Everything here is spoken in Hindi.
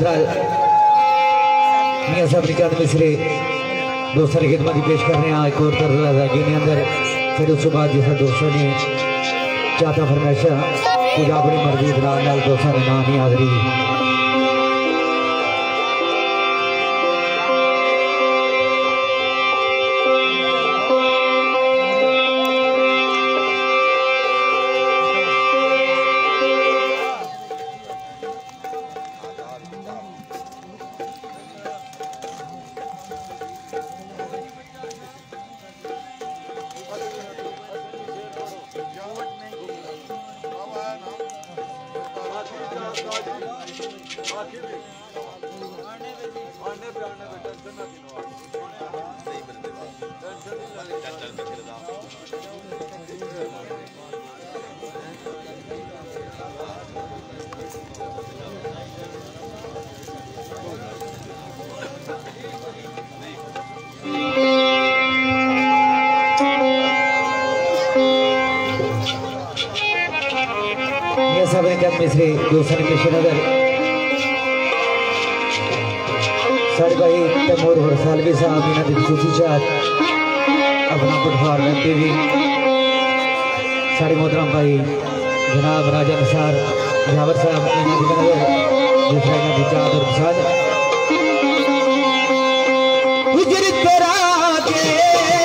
सदराल मियाँ साहब निकात मिसरे दोस्तों की खिदमत पेश कर रहे हैं एक और तरह अदायगी ने अंदर फिर उस बाद जिस दोस्तों ने चाहता फरमाइशा कुछ अपनी मर्ज़ी नाल दोस्तों ने नाम नहीं हाजरी मियाँ साहब निकात मिसरे दोस्तों ने पेश नज़र सारे भाई तैमूर और सालवी साहब इन्हों की खसूसी चाहत अपना बुधवार रखते हुए सारे मोहतरम भाई जनाब राजा निसार जावर साहब इन्हों की नज़र दूसरा इन्हों की चाहत और पसंद गुजर करा के